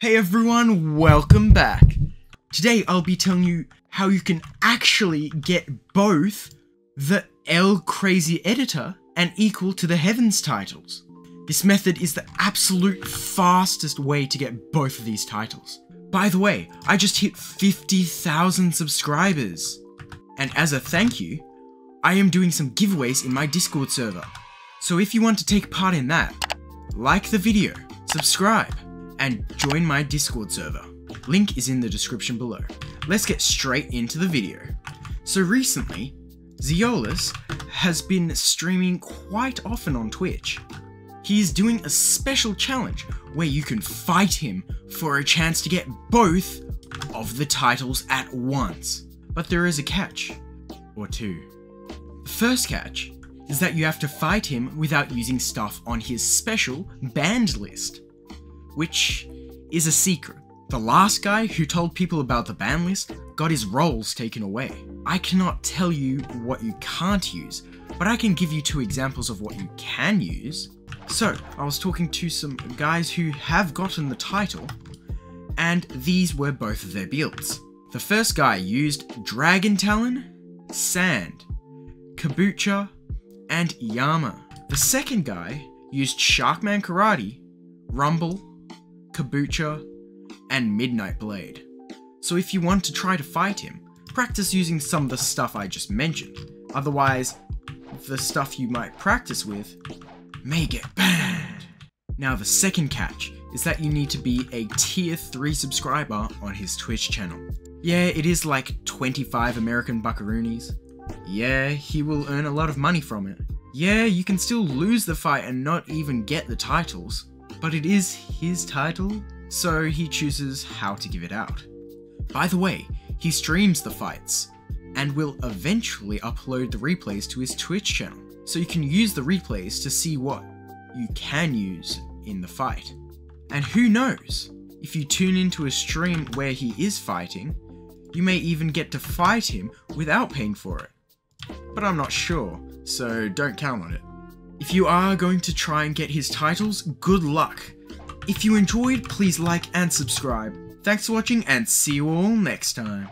Hey everyone, welcome back. Today I'll be telling you how you can actually get both the El Krazy Editor and equal to the Heavens titles. This method is the absolute fastest way to get both of these titles. By the way, I just hit 50,000 subscribers. And as a thank you, I am doing some giveaways in my Discord server. So if you want to take part in that, like the video, subscribe, and join my Discord server. Link is in the description below. Let's get straight into the video. So recently, Zioles has been streaming quite often on Twitch. He is doing a special challenge where you can fight him for a chance to get both of the titles at once. But there is a catch, or two. The first catch is that you have to fight him without using stuff on his special banned list, which is a secret. The last guy who told people about the ban list got his roles taken away. I cannot tell you what you can't use, but I can give you two examples of what you can use. So, I was talking to some guys who have gotten the title, and these were both of their builds. The first guy used Dragon Talon, Sand, Kabucha, and Yama. The second guy used Sharkman Karate, Rumble, Kabucha, and Midnight Blade. So if you want to try to fight him, practice using some of the stuff I just mentioned. Otherwise, the stuff you might practice with may get banned. Now the second catch is that you need to be a tier 3 subscriber on his Twitch channel. Yeah, it is like 25 American buckaroonies. Yeah, he will earn a lot of money from it. Yeah, you can still lose the fight and not even get the titles, but it is his title, so he chooses how to give it out. By the way, he streams the fights, and will eventually upload the replays to his Twitch channel, so you can use the replays to see what you can use in the fight. And who knows, if you tune into a stream where he is fighting, you may even get to fight him without paying for it. But I'm not sure, so don't count on it. If you are going to try and get his titles, good luck. If you enjoyed, please like and subscribe. Thanks for watching and see you all next time.